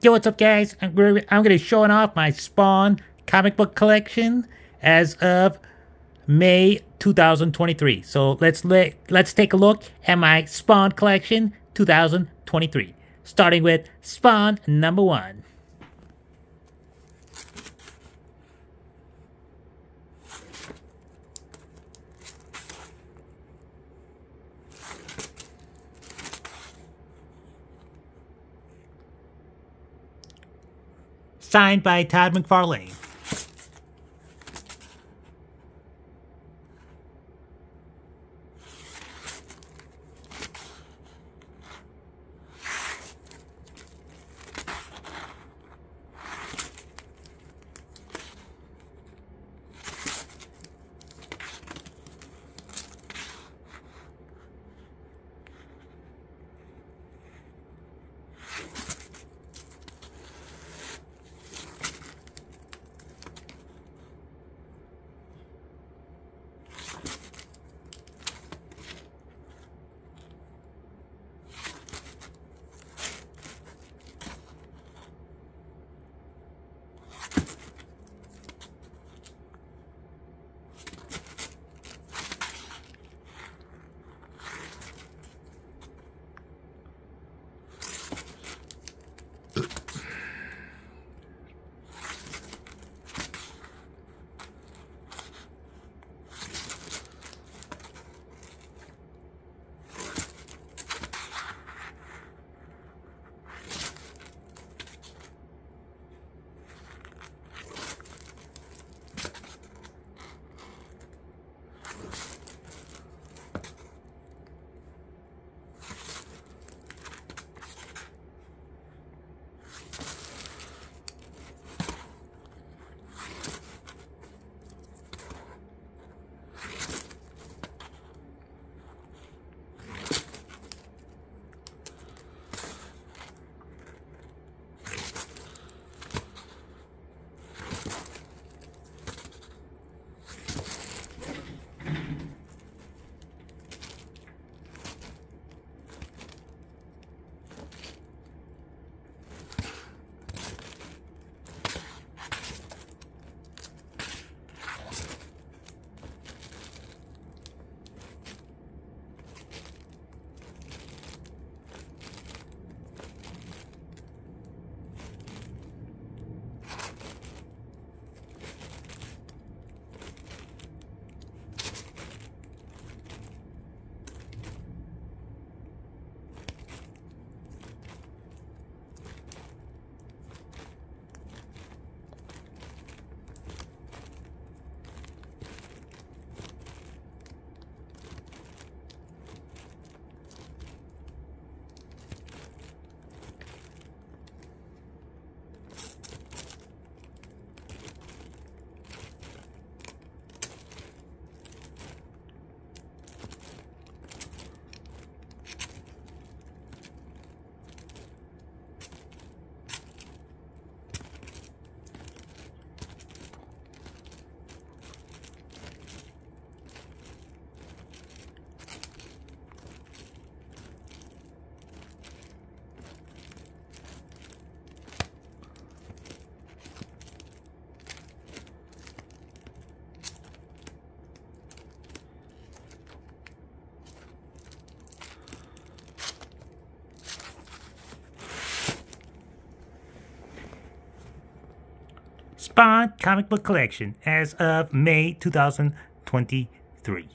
Yo, what's up, guys? I'm gonna, be showing off my Spawn comic book collection as of May 2023. So let's let let's take a look at my Spawn collection 2023, starting with Spawn number one. Signed by Todd McFarlane. Spawn comic book collection as of May 2023.